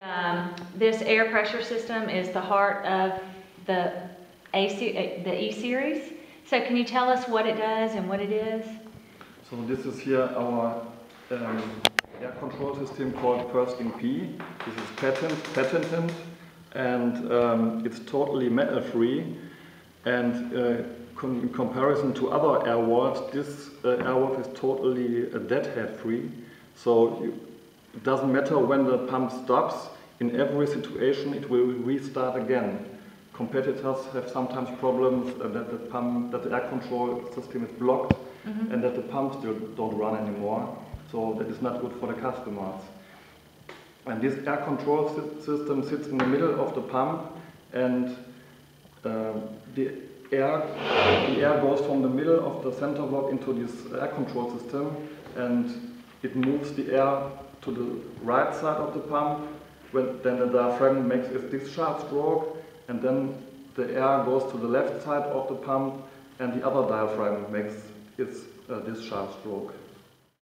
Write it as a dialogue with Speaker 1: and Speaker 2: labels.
Speaker 1: Um, This air pressure system is the heart of the A, uh, the E-Series. So can you tell us what it does and what it is?
Speaker 2: So this is here our um, air control system called Perswing P. This is patent, patented and um, it's totally metal free. And uh, com- in comparison to other air valves, this uh, is totally uh, deadhead free. So you, it doesn't matter when the pump stops, in every situation it will restart again. Competitors have sometimes problems uh, that the pump, that the air control system is blocked and that the pumps still don't run anymore. So that is not good for the customers. And this air control sy- system sits in the middle of the pump and um, the air, the air goes from the middle of the center block into this air control system and it moves the air to the right side of the pump when then the diaphragm makes its discharge stroke and then the air goes to the left side of the pump and the other diaphragm makes its uh, discharge stroke.